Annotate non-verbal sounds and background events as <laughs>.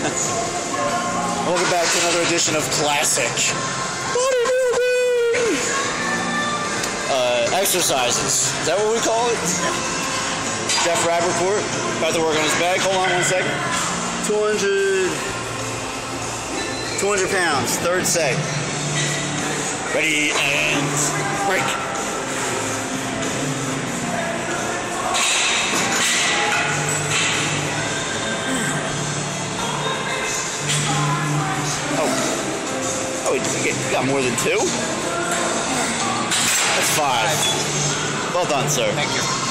<laughs> Welcome back to another edition of Classic! Uh, exercises. Is that what we call it? Jeff Rappaport, about to work on his bag. Hold on one second. 200, 200 pounds, third set. Ready and break. Oh, you got more than two? That's five. Well done, sir. Thank you.